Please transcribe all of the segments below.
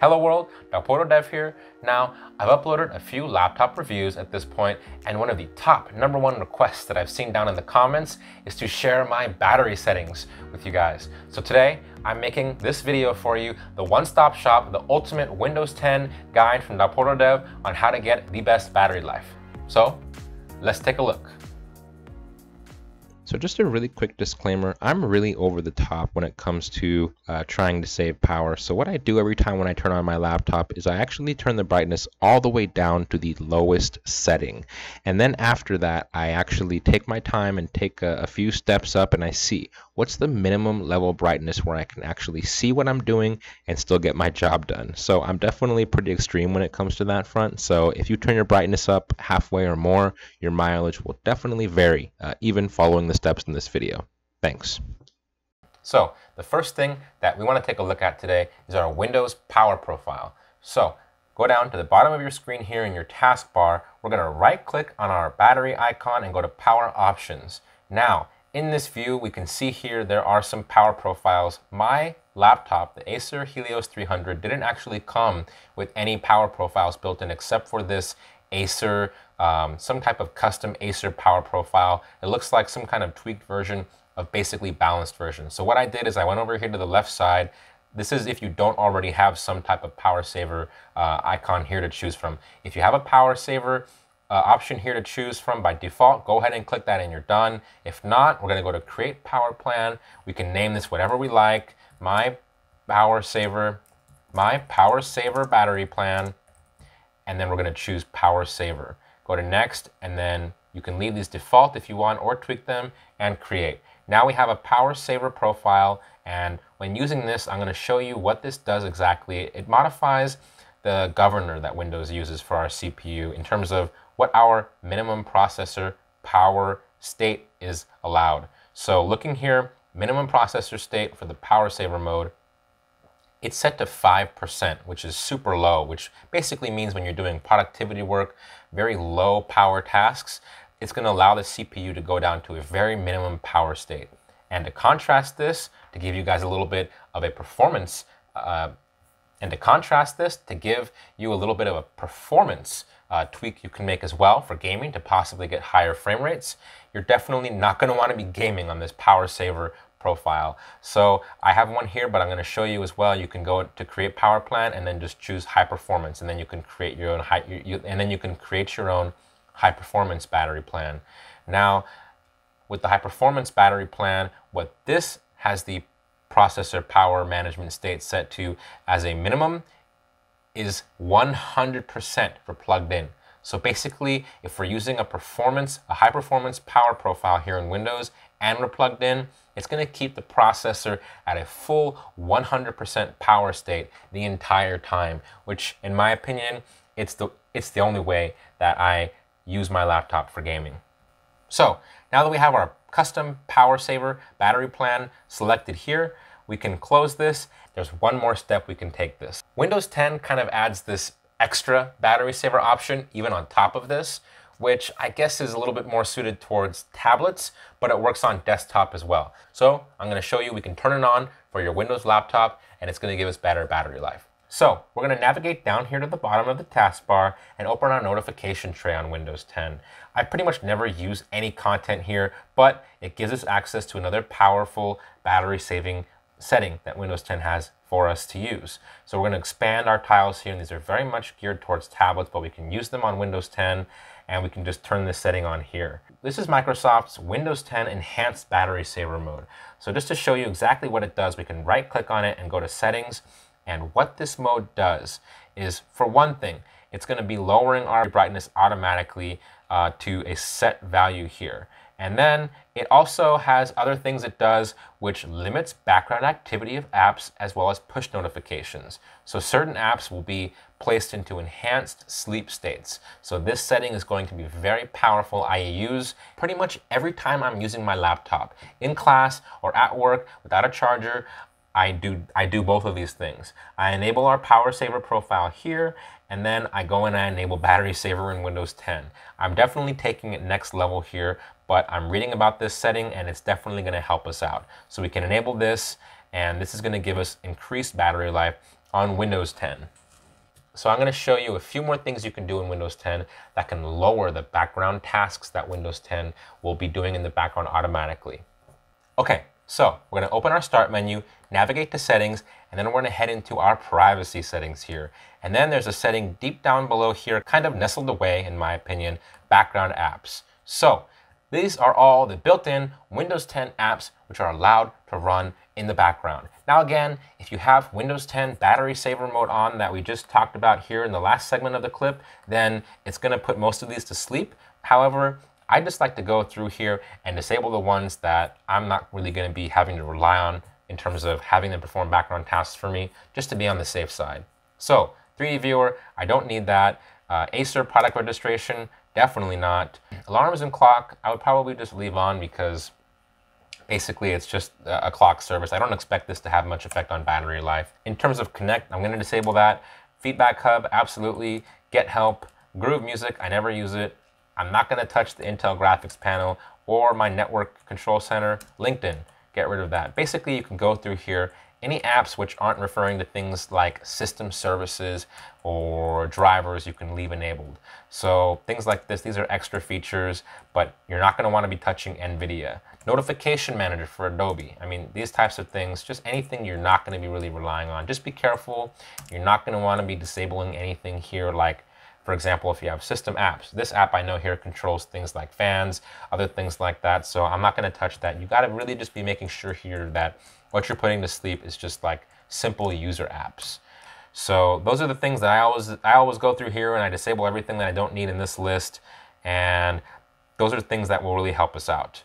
Hello world, Dr. Dev here. Now, I've uploaded a few laptop reviews at this point, and one of the top number one requests that I've seen down in the comments is to share my battery settings with you guys. So today, I'm making this video for you, the one-stop shop, the ultimate Windows 10 guide from Dr. Dev on how to get the best battery life. So, let's take a look. So just a really quick disclaimer, I'm really over the top when it comes to uh, trying to save power. So what I do every time when I turn on my laptop is I actually turn the brightness all the way down to the lowest setting. And then after that, I actually take my time and take a, a few steps up and I see what's the minimum level brightness where I can actually see what I'm doing and still get my job done. So I'm definitely pretty extreme when it comes to that front. So if you turn your brightness up halfway or more, your mileage will definitely vary, uh, even following the steps in this video. Thanks. So the first thing that we want to take a look at today is our Windows power profile. So go down to the bottom of your screen here in your taskbar. We're going to right click on our battery icon and go to power options. Now, in this view, we can see here there are some power profiles. My laptop, the Acer Helios 300, didn't actually come with any power profiles built in except for this Acer, um, some type of custom Acer power profile. It looks like some kind of tweaked version of basically balanced version. So what I did is I went over here to the left side. This is if you don't already have some type of power saver uh, icon here to choose from. If you have a power saver uh, option here to choose from by default, go ahead and click that and you're done. If not, we're gonna go to create power plan. We can name this whatever we like. My power saver, my power saver battery plan and then we're going to choose power saver. Go to next, and then you can leave these default if you want or tweak them and create. Now we have a power saver profile, and when using this, I'm going to show you what this does exactly. It modifies the governor that Windows uses for our CPU in terms of what our minimum processor power state is allowed. So looking here, minimum processor state for the power saver mode, it's set to 5%, which is super low, which basically means when you're doing productivity work, very low power tasks, it's going to allow the CPU to go down to a very minimum power state. And to contrast this, to give you guys a little bit of a performance, uh, and to contrast this, to give you a little bit of a performance uh, tweak you can make as well for gaming to possibly get higher frame rates, you're definitely not going to want to be gaming on this power saver profile. So I have one here, but I'm going to show you as well. You can go to create power plan and then just choose high performance, and then you can create your own high, you, you, and then you can create your own high performance battery plan. Now, with the high performance battery plan, what this has the processor power management state set to as a minimum is 100% for plugged in. So basically, if we're using a performance, a high performance power profile here in Windows and we're plugged in, it's going to keep the processor at a full 100% power state the entire time, which in my opinion, it's the, it's the only way that I use my laptop for gaming. So now that we have our custom power saver battery plan selected here, we can close this. There's one more step we can take this. Windows 10 kind of adds this extra battery saver option even on top of this, which I guess is a little bit more suited towards tablets, but it works on desktop as well. So I'm gonna show you, we can turn it on for your Windows laptop and it's gonna give us better battery life. So we're gonna navigate down here to the bottom of the taskbar and open our notification tray on Windows 10. I pretty much never use any content here, but it gives us access to another powerful battery saving setting that Windows 10 has for us to use. So we're going to expand our tiles here, and these are very much geared towards tablets, but we can use them on Windows 10, and we can just turn this setting on here. This is Microsoft's Windows 10 Enhanced Battery Saver Mode. So just to show you exactly what it does, we can right click on it and go to Settings, and what this mode does is, for one thing, it's going to be lowering our brightness automatically uh, to a set value here. And then it also has other things it does which limits background activity of apps as well as push notifications. So certain apps will be placed into enhanced sleep states. So this setting is going to be very powerful. I use pretty much every time I'm using my laptop. In class or at work without a charger, I do, I do both of these things. I enable our power saver profile here, and then I go in and I enable battery saver in Windows 10. I'm definitely taking it next level here, but I'm reading about this setting and it's definitely gonna help us out. So we can enable this, and this is gonna give us increased battery life on Windows 10. So I'm going to show you a few more things you can do in Windows 10 that can lower the background tasks that Windows 10 will be doing in the background automatically. Okay, so we're going to open our Start menu, navigate to Settings, and then we're going to head into our privacy settings here. And then there's a setting deep down below here, kind of nestled away, in my opinion, background apps. So these are all the built-in Windows 10 apps which are allowed to run in the background. Now again, if you have Windows 10 battery saver mode on that we just talked about here in the last segment of the clip, then it's going to put most of these to sleep. However, I just like to go through here and disable the ones that I'm not really going to be having to rely on in terms of having them perform background tasks for me, just to be on the safe side. So 3D viewer, I don't need that. Uh, Acer product registration, definitely not. Alarms and clock, I would probably just leave on because Basically, it's just a clock service. I don't expect this to have much effect on battery life. In terms of Connect, I'm going to disable that. Feedback Hub, absolutely. Get Help. Groove Music, I never use it. I'm not going to touch the Intel graphics panel or my network control center. LinkedIn, get rid of that. Basically, you can go through here any apps which aren't referring to things like system services or drivers you can leave enabled. So things like this, these are extra features, but you're not going to want to be touching NVIDIA. Notification manager for Adobe. I mean, these types of things, just anything you're not going to be really relying on. Just be careful. You're not going to want to be disabling anything here like for example, if you have system apps, this app I know here controls things like fans, other things like that. So I'm not going to touch that. You got to really just be making sure here that what you're putting to sleep is just like simple user apps. So those are the things that I always I always go through here and I disable everything that I don't need in this list. And those are things that will really help us out.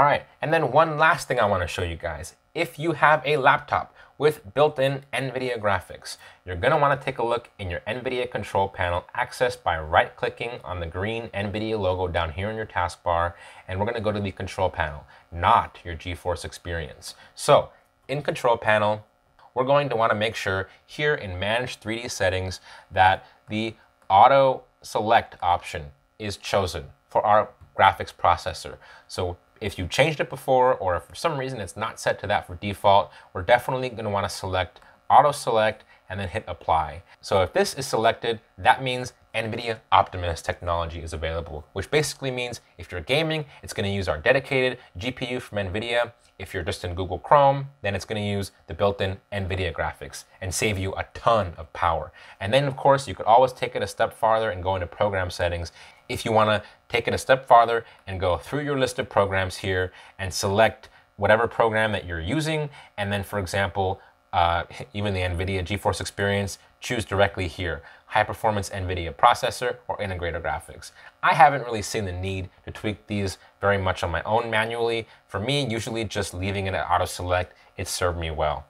All right, and then one last thing I want to show you guys. If you have a laptop with built-in NVIDIA graphics, you're going to want to take a look in your NVIDIA control panel accessed by right-clicking on the green NVIDIA logo down here in your taskbar, and we're going to go to the control panel not your GeForce experience. So in control panel, we're going to want to make sure here in manage 3D settings that the auto select option is chosen for our graphics processor. So if you changed it before or if for some reason it's not set to that for default, we're definitely going to want to select auto select and then hit apply. So if this is selected, that means NVIDIA Optimus technology is available, which basically means if you're gaming, it's going to use our dedicated GPU from NVIDIA. If you're just in Google Chrome, then it's going to use the built-in NVIDIA graphics and save you a ton of power. And then, of course, you could always take it a step farther and go into program settings if you want to take it a step farther and go through your list of programs here and select whatever program that you're using. And then, for example, uh, even the NVIDIA GeForce Experience, choose directly here, high performance NVIDIA processor or integrated graphics. I haven't really seen the need to tweak these very much on my own manually. For me, usually just leaving it at auto select, it served me well.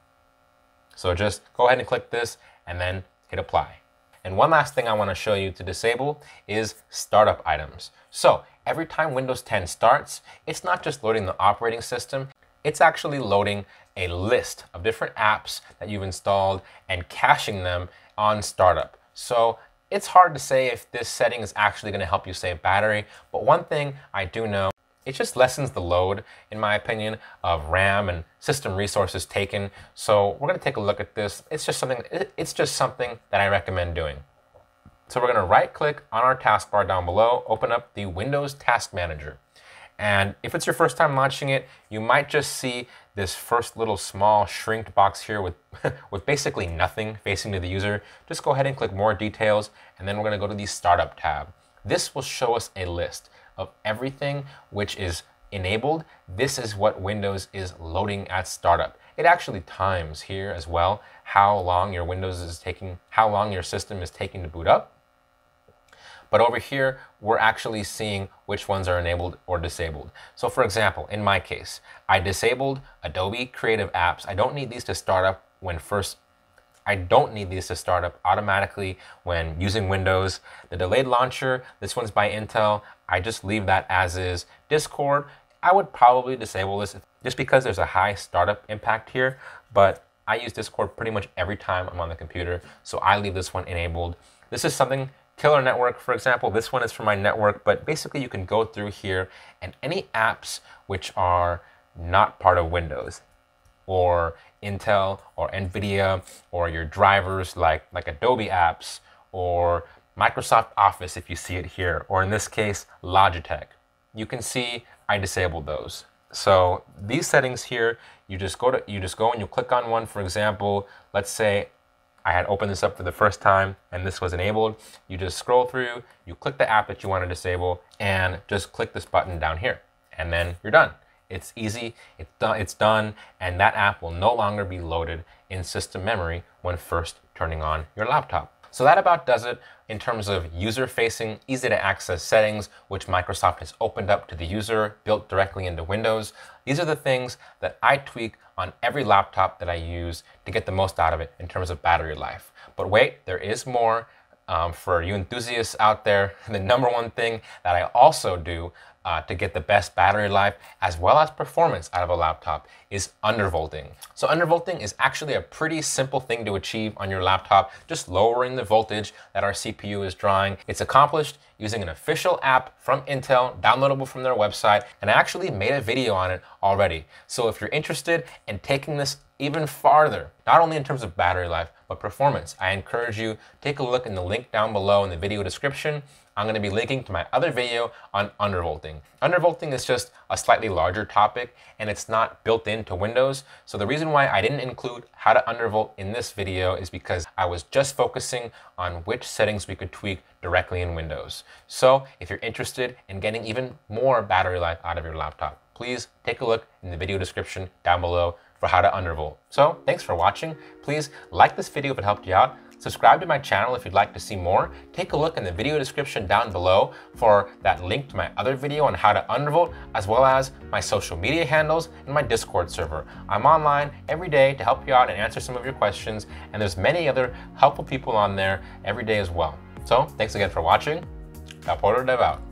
So just go ahead and click this and then hit apply. And one last thing I want to show you to disable is startup items. So every time Windows 10 starts, it's not just loading the operating system, it's actually loading a list of different apps that you've installed and caching them on startup. So it's hard to say if this setting is actually going to help you save battery, but one thing I do know, it just lessens the load, in my opinion, of RAM and system resources taken. So we're going to take a look at this. It's just something, it's just something that I recommend doing. So we're going to right click on our taskbar down below, open up the Windows Task Manager. And if it's your first time launching it, you might just see this first little small shrinked box here with, with basically nothing facing to the user. Just go ahead and click more details, and then we're gonna go to the startup tab. This will show us a list of everything which is enabled. This is what Windows is loading at startup. It actually times here as well how long your Windows is taking, how long your system is taking to boot up. But over here, we're actually seeing which ones are enabled or disabled. So for example, in my case, I disabled Adobe Creative Apps. I don't need these to start up when first I don't need these to start up automatically when using Windows. The delayed launcher, this one's by Intel. I just leave that as is. Discord, I would probably disable this just because there's a high startup impact here, but I use Discord pretty much every time I'm on the computer, so I leave this one enabled. This is something Killer Network, for example, this one is for my network, but basically you can go through here and any apps which are not part of Windows or Intel or NVIDIA or your drivers like, like Adobe apps or Microsoft Office if you see it here, or in this case, Logitech. You can see I disabled those. So these settings here, you just go to you just go and you click on one. For example, let's say I had opened this up for the first time and this was enabled. You just scroll through, you click the app that you want to disable, and just click this button down here. And then you're done. It's easy, it's done, it's done, and that app will no longer be loaded in system memory when first turning on your laptop. So that about does it in terms of user-facing, easy-to-access settings, which Microsoft has opened up to the user, built directly into Windows. These are the things that I tweak on every laptop that I use to get the most out of it in terms of battery life. But wait, there is more. Um, for you enthusiasts out there, the number one thing that I also do uh, to get the best battery life as well as performance out of a laptop is undervolting. So undervolting is actually a pretty simple thing to achieve on your laptop, just lowering the voltage that our CPU is drawing. It's accomplished using an official app from Intel, downloadable from their website, and I actually made a video on it already. So if you're interested in taking this even farther, not only in terms of battery life, but performance, I encourage you take a look in the link down below in the video description I'm going to be linking to my other video on undervolting. Undervolting is just a slightly larger topic and it's not built into Windows. So the reason why I didn't include how to undervolt in this video is because I was just focusing on which settings we could tweak directly in Windows. So if you're interested in getting even more battery life out of your laptop, please take a look in the video description down below for how to undervolt. So thanks for watching. Please like this video if it helped you out. Subscribe to my channel if you'd like to see more. Take a look in the video description down below for that link to my other video on how to undervolt, as well as my social media handles and my Discord server. I'm online every day to help you out and answer some of your questions, and there's many other helpful people on there every day as well. So thanks again for watching. Dev out.